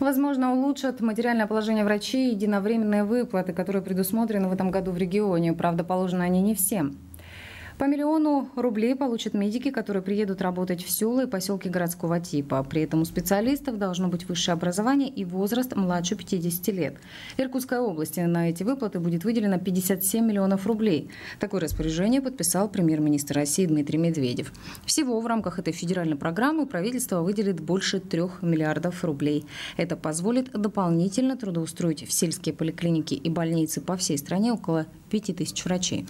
Возможно, улучшат материальное положение врачей единовременные выплаты, которые предусмотрены в этом году в регионе. Правда, положены они не всем. По миллиону рублей получат медики, которые приедут работать в села и поселки городского типа. При этом у специалистов должно быть высшее образование и возраст младше 50 лет. Иркутской области на эти выплаты будет выделено 57 миллионов рублей. Такое распоряжение подписал премьер-министр России Дмитрий Медведев. Всего в рамках этой федеральной программы правительство выделит больше трех миллиардов рублей. Это позволит дополнительно трудоустроить в сельские поликлиники и больницы по всей стране около 5 тысяч врачей.